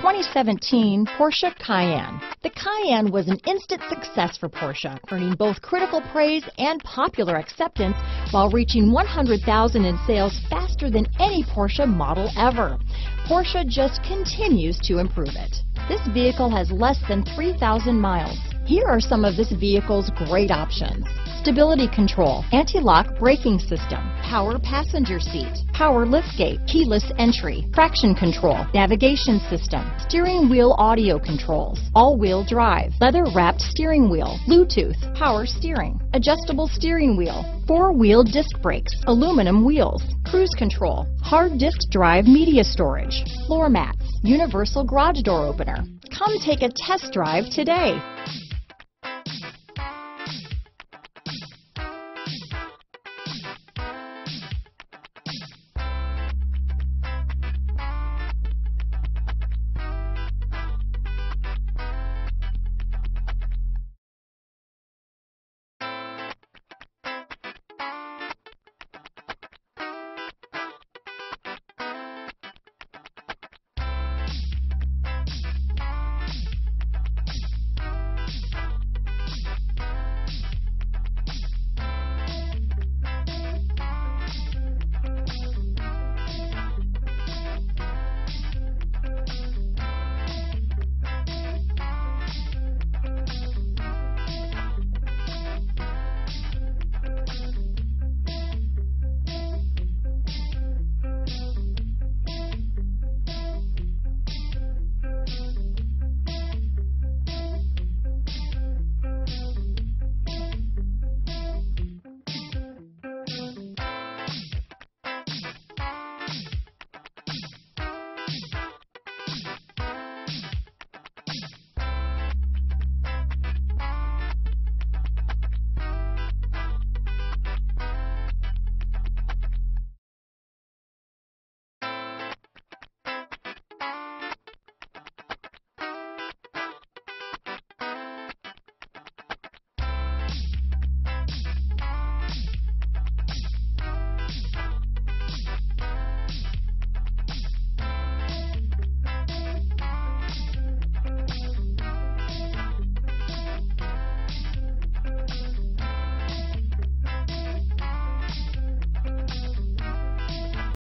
2017 Porsche Cayenne. The Cayenne was an instant success for Porsche, earning both critical praise and popular acceptance while reaching 100,000 in sales faster than any Porsche model ever. Porsche just continues to improve it. This vehicle has less than 3,000 miles. Here are some of this vehicle's great options. Stability control, anti-lock braking system, power passenger seat, power liftgate, keyless entry, traction control, navigation system, steering wheel audio controls, all-wheel drive, leather wrapped steering wheel, Bluetooth, power steering, adjustable steering wheel, four-wheel disc brakes, aluminum wheels, cruise control, hard disk drive media storage, floor mats, universal garage door opener. Come take a test drive today.